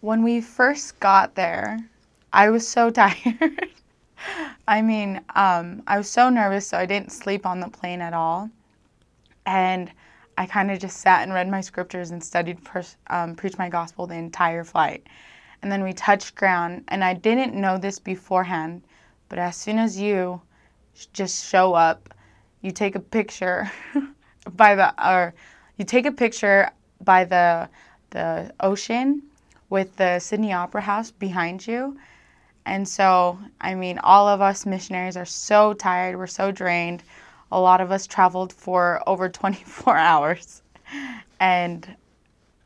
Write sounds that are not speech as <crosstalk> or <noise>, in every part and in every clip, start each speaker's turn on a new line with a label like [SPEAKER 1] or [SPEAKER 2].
[SPEAKER 1] When we first got there, I was so <laughs> tired. I mean, um, I was so nervous, so I didn't sleep on the plane at all. And I kind of just sat and read my scriptures and studied, um, preach my gospel the entire flight. And then we touched ground, and I didn't know this beforehand, but as soon as you just show up, you take a picture <laughs> by the, or you take a picture by the, the ocean with the Sydney Opera House behind you. And so, I mean, all of us missionaries are so tired, we're so drained. A lot of us traveled for over <laughs> 24 hours. And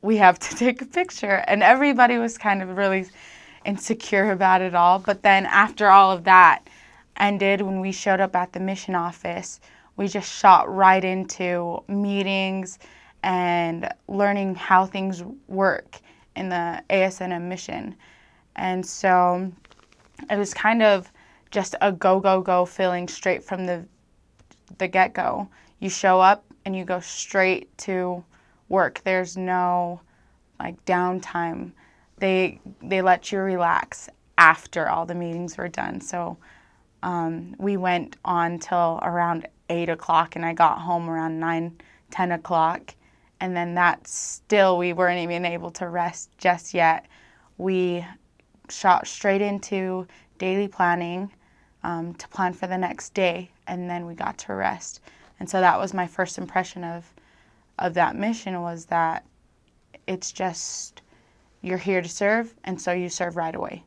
[SPEAKER 1] we have to <laughs> take a picture. And everybody was kind of really insecure about it all. But then, after all of that ended, when we showed up at the mission office, we just shot right into meetings and learning how things work in the ASNM mission. And so it was kind of just a go, go, go feeling straight from the, the get go. You show up and you go straight to work. There's no like downtime. They, they let you relax after all the meetings were done. So um, we went on till around 8 o'clock and I got home around 9, 10 o'clock and then that still we weren't even able to rest just yet. We shot straight into daily planning um, to plan for the next day, and then we got to rest. And so that was my first impression of of that mission was that it's just you're here to serve, and so you serve right away.